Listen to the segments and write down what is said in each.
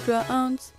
drones.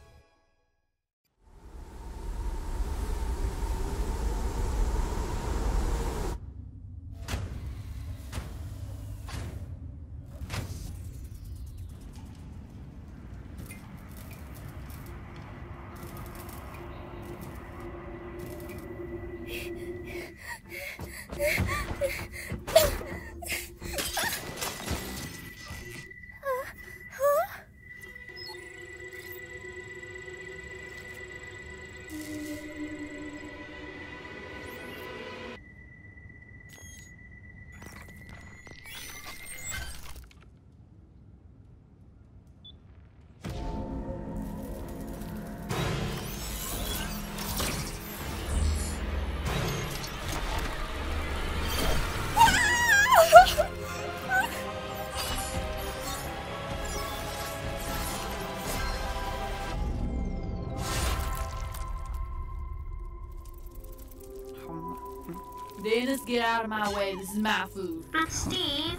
Dennis, get out of my way. This is my food. But Steve.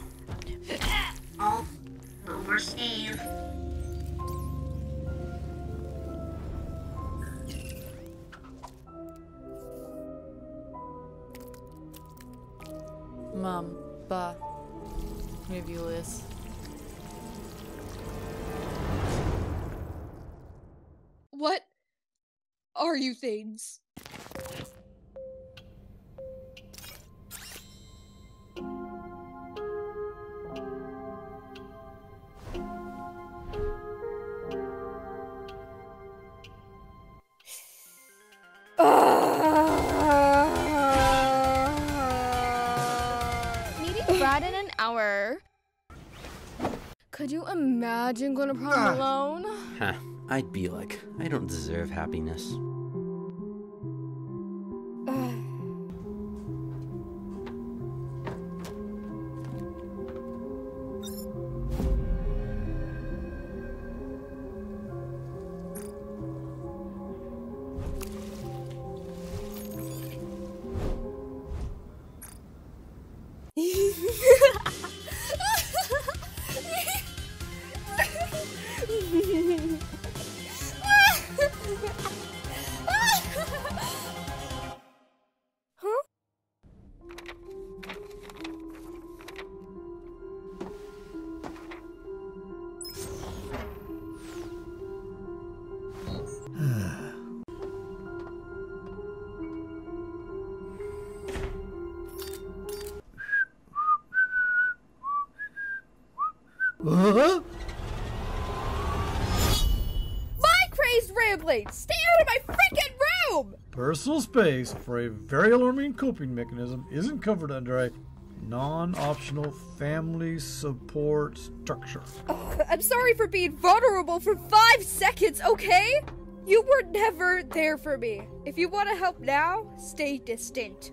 oh, oh over Steve. Mom, Pa, review this. What are you things? Imagine going to prom alone? Ah. Huh. I'd be like, I don't deserve happiness. Ramblings! Stay out of my freaking room! Personal space for a very alarming coping mechanism isn't covered under a non-optional family support structure. I'm sorry for being vulnerable for five seconds, okay? You were never there for me. If you want to help now, stay distant.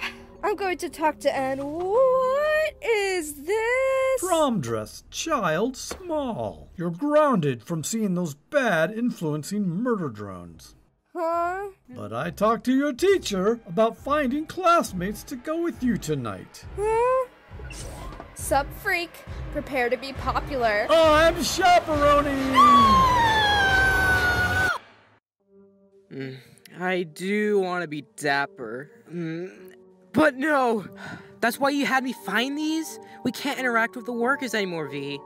I'm going to talk to Anne. What is this? Prom dress, child, small. You're grounded from seeing those bad influencing murder drones. Huh? But I talked to your teacher about finding classmates to go with you tonight. Huh? Sub freak, prepare to be popular. Oh, I'm chaperoning! Mm, I do want to be dapper. Mm, but no! That's why you had me find these? We can't interact with the workers anymore, V.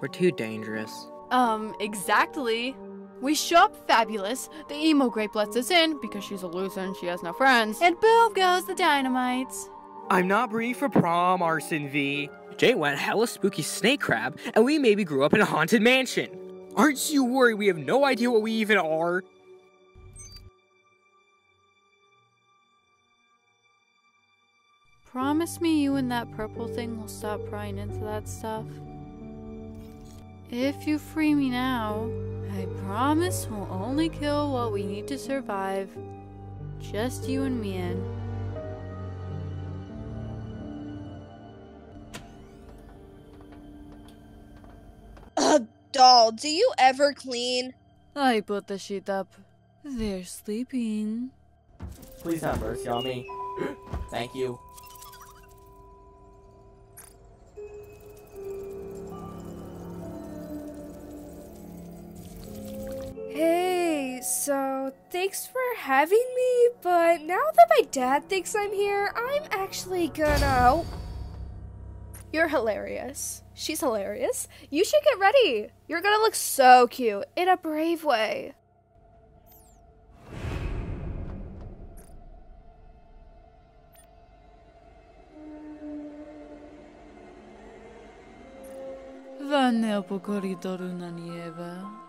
We're too dangerous. Um, exactly. We show up fabulous. The emo grape lets us in because she's a loser and she has no friends. And boom goes the dynamites. I'm not bringing for prom, Arson V. J went hella spooky snake crab, and we maybe grew up in a haunted mansion. Aren't you worried we have no idea what we even are? Promise me you and that purple thing will stop prying into that stuff. If you free me now, I promise we'll only kill what we need to survive. Just you and me, Anne. Ugh, doll, do you ever clean? I put the sheet up. They're sleeping. Please have mercy on me. Thank you. Thanks for having me, but now that my dad thinks I'm here, I'm actually gonna. You're hilarious. She's hilarious. You should get ready. You're gonna look so cute in a brave way. Vanne pokoridoru na nieva.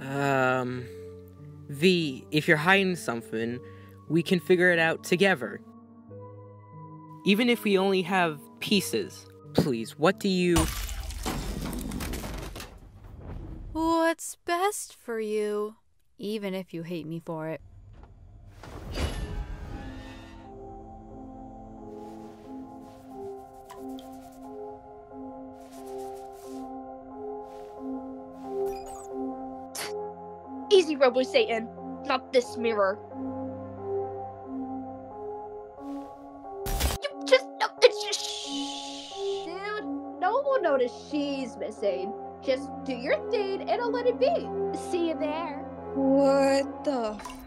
Um, V, if you're hiding something, we can figure it out together. Even if we only have pieces. Please, what do you. What's best for you, even if you hate me for it. Easy, Robo Satan. Not this mirror. You just no, it's just shh. Dude, no one will notice she's missing. Just do your thing and I'll let it be. See you there. What the?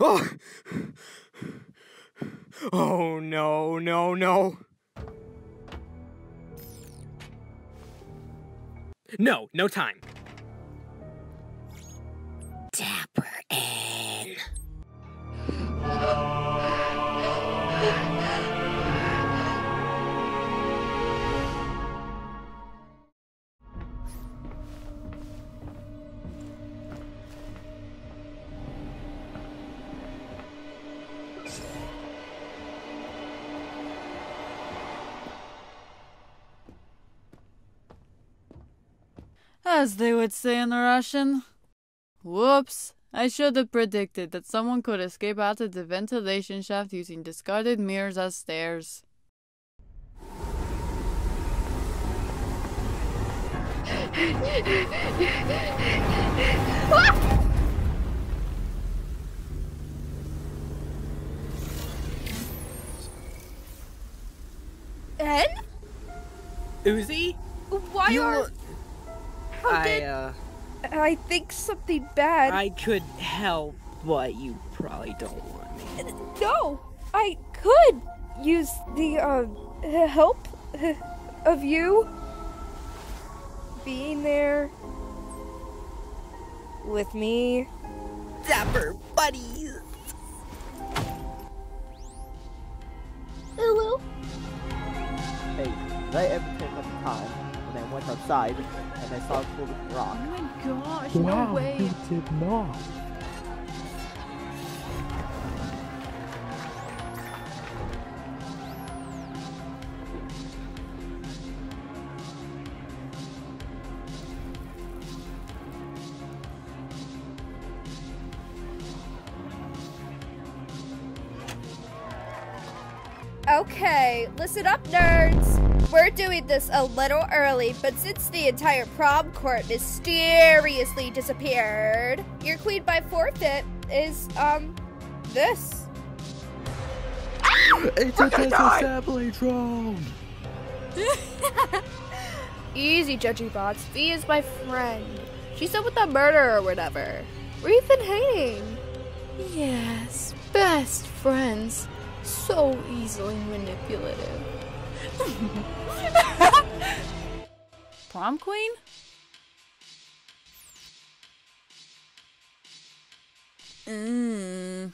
Oh! Oh no, no, no. No, no time. As they would say in Russian. Whoops. I should have predicted that someone could escape out of the ventilation shaft using discarded mirrors as stairs. N? Uzi? Why You are were- how I, did uh, I think something bad? I could help, but you probably don't want me. No, I could use the uh, help of you being there with me. Dapper buddies! Hello. Hey, did I ever turn up time when I went outside and I saw a cool looking rock? Oh my gosh, no way. He did not. Okay, listen up, nerds. We're doing this a little early, but since the entire prom court mysteriously disappeared, your queen by forfeit is, um, this. It's a disassembly drone! Easy, judgy bots. V is my friend. She's up with that murder or whatever. Where you been hiding? Yes, best friends. So easily manipulative. Prom queen? Mmm.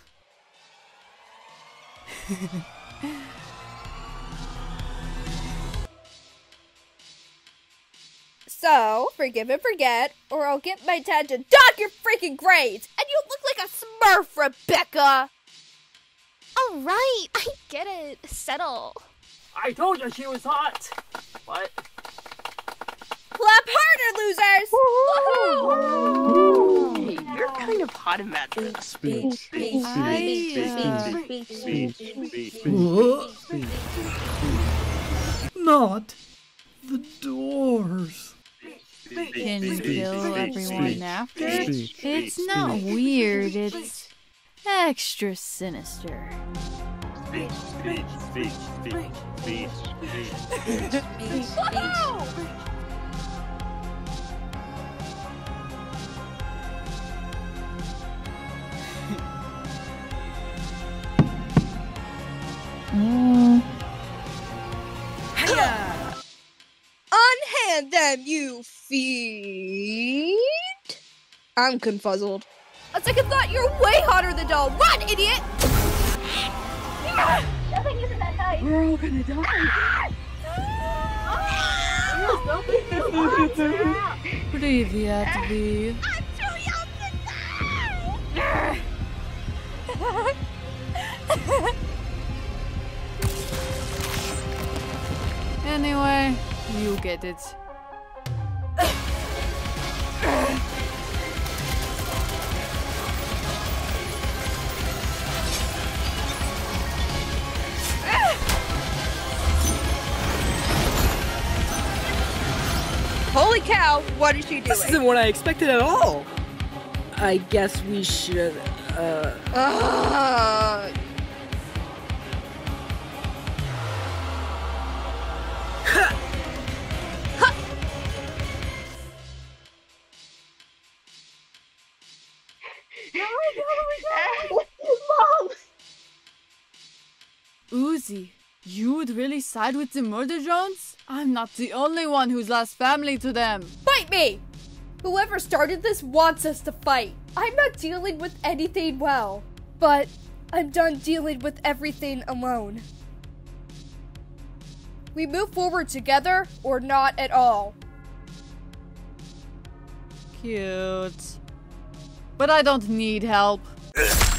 So, forgive and forget, or I'll get my dad to dock your freaking grades, and you look like a smurf, Rebecca! All right, I get it. Settle. I told you she was hot! What? Clap harder, losers! Hey, You're kind of hot in that dress. Not the doors. Can you kill everyone after? It's not weird, it's extra sinister. Unhand them, you fiend! I'm confuzzled. A second thought, you're way hotter than doll. Run, idiot! Nothing isn't that nice. We're all gonna die. Привет, Ви. Anyway, you get it. Holy cow, what is she doing? This isn't what I expected at all. I guess we should, uh. Uh, Mom! Uzi, you would really side with the murder drones? I'm not the only one who's lost family to them. Fight me! Whoever started this wants us to fight. I'm not dealing with anything well, but I'm done dealing with everything alone. We move forward together or not at all. Cute. But I don't need help.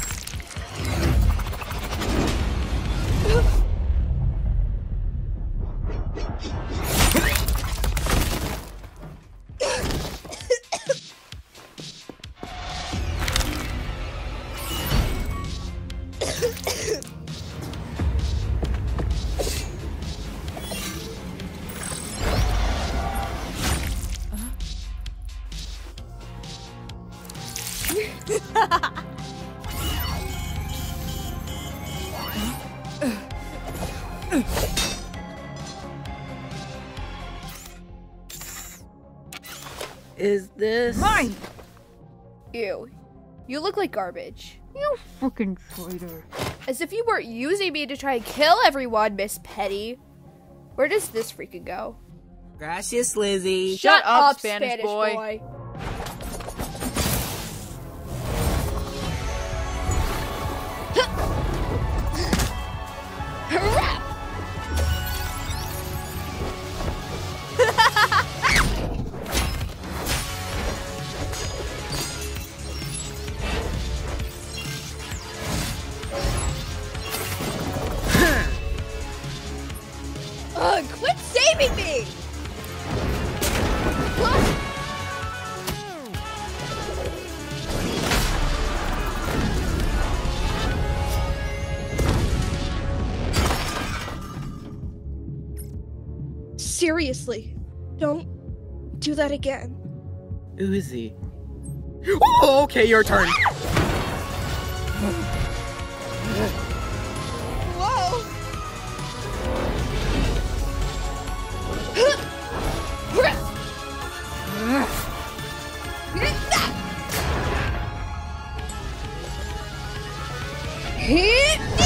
Is this. Mine! Ew. You look like garbage. You fucking traitor. As if you weren't using me to try and kill everyone, Miss Petty. Where does this freaking go? Gracias, Lizzy. Shut up, Spanish boy. Hurrah! Seriously, don't do that again. Uzi. Oh, okay, your turn. Whoa!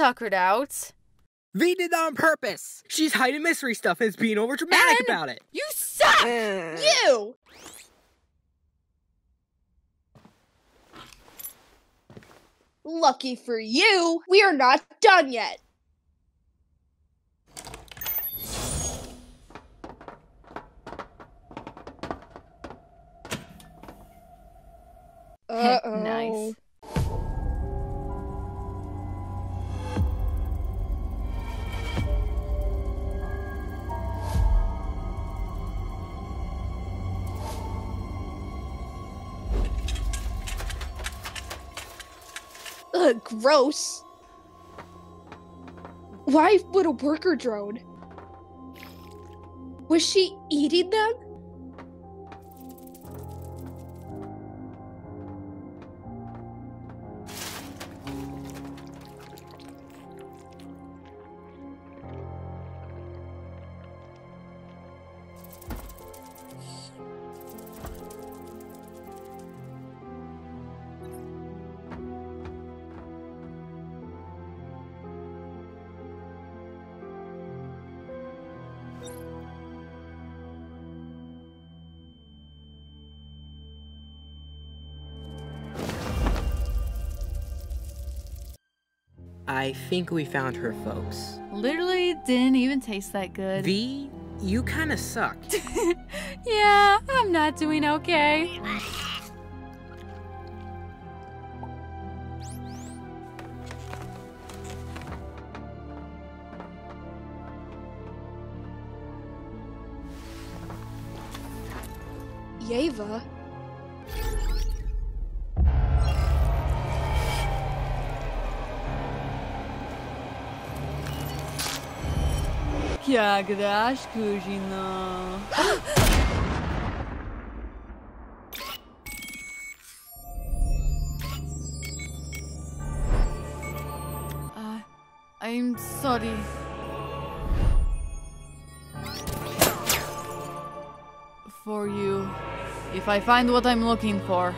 tuckered out. V did that on purpose. She's hiding mystery stuff and is being over dramatic And- about it. You suck! Mm. You. Lucky for you, we are not done yet. Gross. Why would a worker drone? Was she eating them? I think we found her folks. Literally didn't even taste that good. V, you kinda sucked. yeah, I'm not doing okay. Jak dasz, kuzino? uh, I'm sorry. For you. If I find what I'm looking for,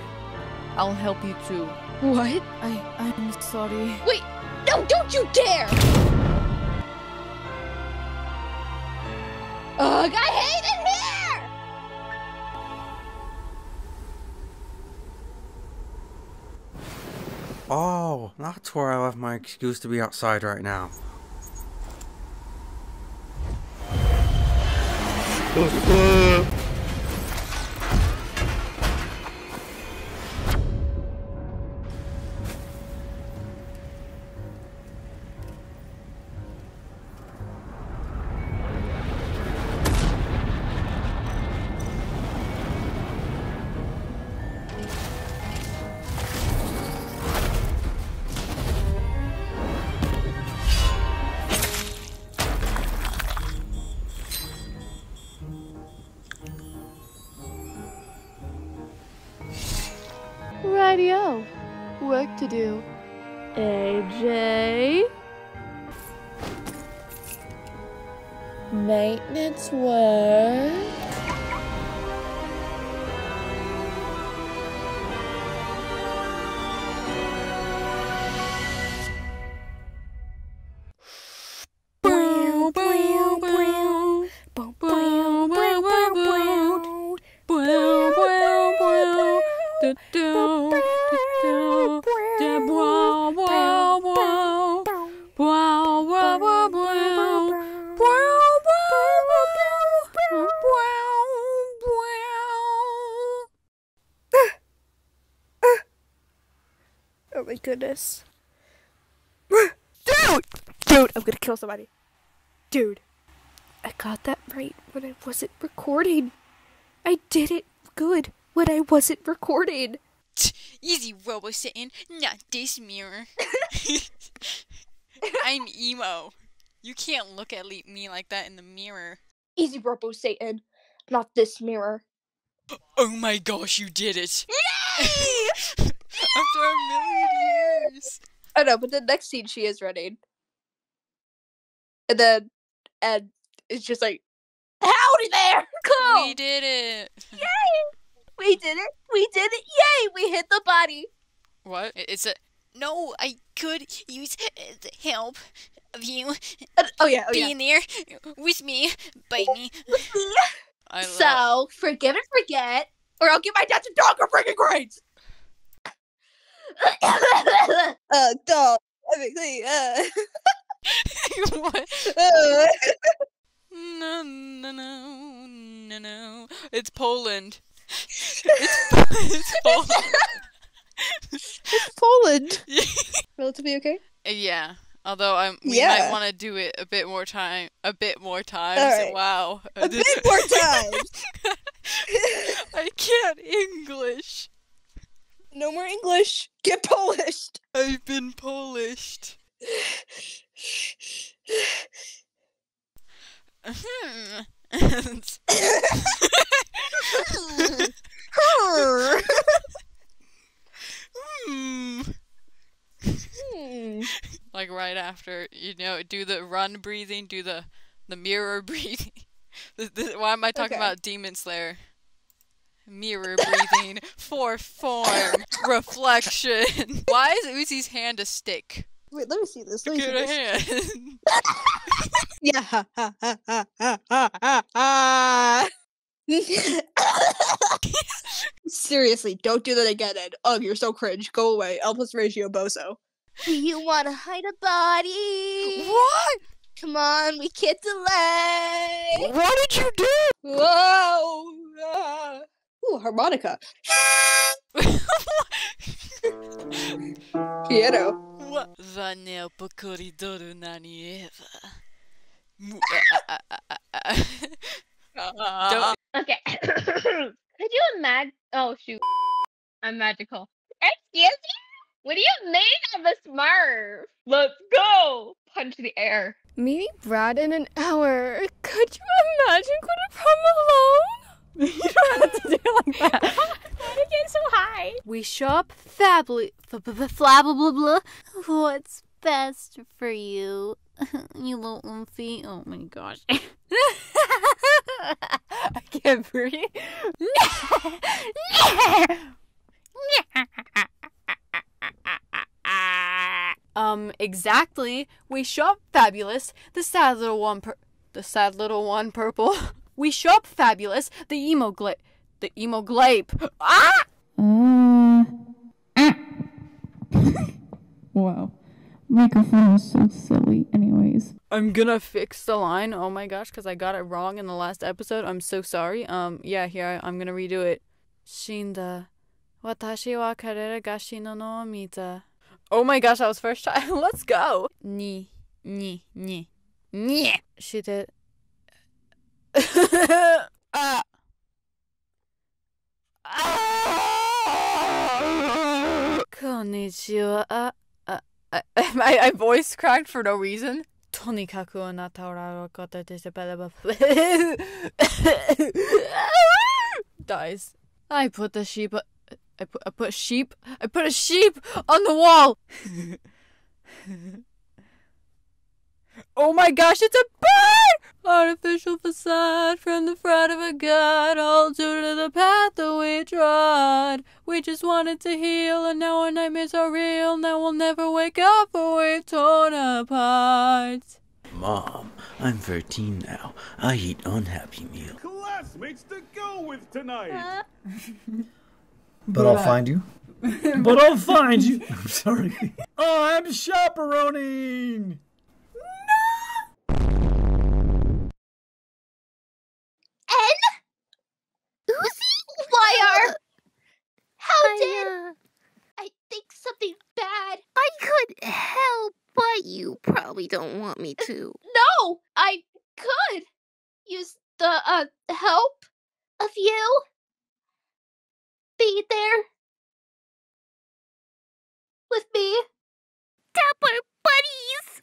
I'll help you too. What? I I'm sorry. Wait! No, don't you dare! Oh, that's where I left my excuse to be outside right now. Work to do. AJ. Maintenance work. Goodness. Dude! Dude, I'm gonna kill somebody. Dude. I got that right when I wasn't recording. I did it good when I wasn't recording. Easy, Robo Satan, not this mirror. I'm emo. You can't look at me like that in the mirror. Easy, Robo Satan. Not this mirror. Oh my gosh, you did it! After a million years. I know, but the next scene she is running. And then, and it's just like, howdy there! Cool! We did it. Yay! We did it! We did it! Yay! We hit the body! What? It's a. No, I could use uh, the help of you Uh, oh yeah, oh yeah. being there with me. Bite me. I love. So, forgive and forget, or I'll give my dad some dog freaking grades! uh, dog. Everything, uh. what? uh. No, no, no, no, no. It's Poland. It's, Poland it's Poland. Relatively okay? yeah. Although I'm, we Yeah. might want to do it a bit more time, a bit more times. Alright. Wow. A bit more times. I can't English. No more English. Get Polished. I've been polished. Hmm. like right after, you know, do the run breathing, do the the mirror breathing. The- the- why am I talking Okay. about Demon Slayer? Mirror breathing for form reflection. Why is Uzi's hand a stick? Wait, let me see this. Let me Look see at this. hand. Yeah. ha, ha, ha. Seriously, don't do that again, Ed. Ugh, you're so cringe. Go away. L plus ratio boso. Do you want to hide a body? What? Come on, we can't delay. What did you do? Whoa! ah. Harmonica. Piano. Va nel. Okay. Could you imagine? Oh shoot, I'm magical. Excuse me. What do you mean I'm a smurf? Let's go! Punch the air. Meeting Brad in an hour. Could you imagine going to prom alone? you don't have to do it like that. How to get so high? We shop fably flabba blah blah. What's best for you? You little umphy. Oh my gosh. I can't breathe. um, exactly. We shop fabulous. The sad little one per- the sad little one purple. We shop fabulous. The emo gla- the emo glape. Ah! Wow. Microphone is so silly, anyways. I'm gonna fix the line. Oh my gosh, because I got it wrong in the last episode. I'm so sorry. Um, yeah, here I, I'm gonna redo it. Shinda. Watashi wa karera ga shino no mita. Oh my gosh, I was first try. Let's go. Ni, ni, ni, ni. She ah. Ah. Konnichiwa. Uh, uh, I, I, I voice cracked for no reason. Tonikaku anatauraro koto. Dies. I put the sheep. I put, I put sheep. I put a sheep on the wall. oh my gosh! It's a bird. Artificial facade from the front of a god, all due to the path that we trod. We just wanted to heal, and now our nightmares are real. Now we'll never wake up, for we're torn apart. Mom, I'm 13 now. I eat unhappy meal. Classmates to go with tonight. Uh. But I'll find you. but I'll find you. I'm sorry. Oh, I'm chaperoning. N? Uzi? Wire? How I, did... Uh, I think something bad. I could help, but you probably don't want me to. No! I could use the uh, help of you. Be there with me. Dapper buddies!